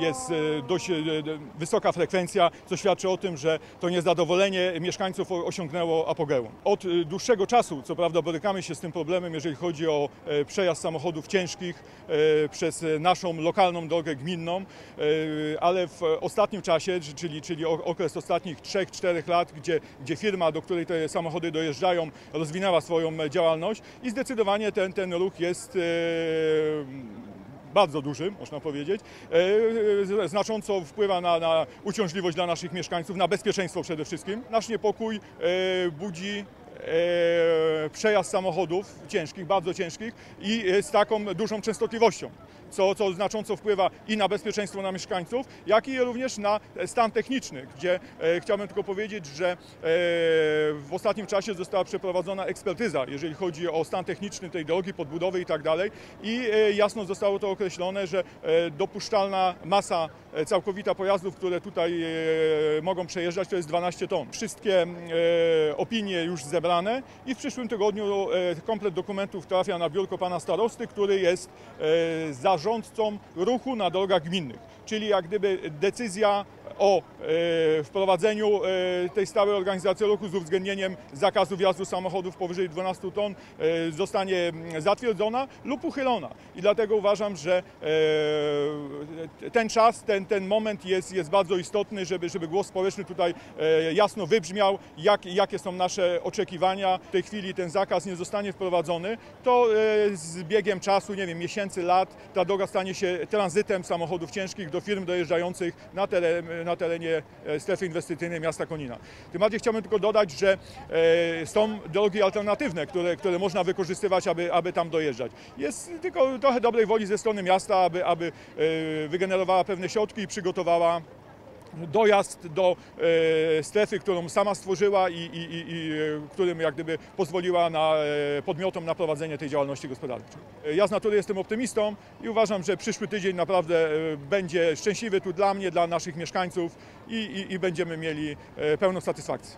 jest e, dość e, wysoka frekwencja, co świadczy o tym, że to niezadowolenie mieszkańców osiągnęło apogeum. Od e, dłuższego czasu, co prawda, borykamy się z tym problemem, jeżeli chodzi o e, przejazd samochodów ciężkich e, przez e, naszą lokalną drogę gminną, e, ale w ostatnim czasie, czyli, czyli okres ostatnich 3-4 lat, gdzie, gdzie firma, do której te samochody dojeżdżają, rozwinęła swoją e, działalność i zdecydowanie ten, ten ruch jest e, bardzo duży, można powiedzieć, e, znacząco wpływa na, na uciążliwość dla naszych mieszkańców, na bezpieczeństwo przede wszystkim. Nasz niepokój e, budzi przejazd samochodów ciężkich, bardzo ciężkich i e, z taką dużą częstotliwością, co, co znacząco wpływa i na bezpieczeństwo na mieszkańców, jak i również na stan techniczny, gdzie e, chciałbym tylko powiedzieć, że e, w ostatnim czasie została przeprowadzona ekspertyza, jeżeli chodzi o stan techniczny tej drogi, podbudowy i tak dalej i e, jasno zostało to określone, że e, dopuszczalna masa e, całkowita pojazdów, które tutaj e, mogą przejeżdżać, to jest 12 ton. Wszystkie e, opinie już zebrane i w przyszłym tygodniu e, komplet dokumentów trafia na biurko pana starosty, który jest e, zarządcą ruchu na drogach gminnych. Czyli jak gdyby decyzja o e, wprowadzeniu e, tej stałej organizacji ruchu z uwzględnieniem zakazu wjazdu samochodów powyżej 12 ton e, zostanie zatwierdzona lub uchylona. I dlatego uważam, że ten czas, ten, ten moment jest, jest bardzo istotny, żeby, żeby głos społeczny tutaj jasno wybrzmiał, jak, jakie są nasze oczekiwania. W tej chwili ten zakaz nie zostanie wprowadzony, to z biegiem czasu, nie wiem, miesięcy, lat, ta droga stanie się tranzytem samochodów ciężkich do firm dojeżdżających na, teren, na terenie e, strefy inwestycyjnej miasta Konina. Tym bardziej chciałbym tylko dodać, że e, są drogi alternatywne, które, które można wykorzystywać, aby, aby tam dojeżdżać. Jest tylko trochę dobrej woli ze strony miasta, aby, aby e, wygenerowała pewne środki i przygotowała dojazd do e, strefy, którą sama stworzyła i, i, i, e, którym jak gdyby pozwoliła na, e, podmiotom na prowadzenie tej działalności gospodarczej. Ja z natury jestem optymistą i uważam, że przyszły tydzień naprawdę będzie szczęśliwy tu dla mnie, dla naszych mieszkańców i, i, i będziemy mieli pełną satysfakcję.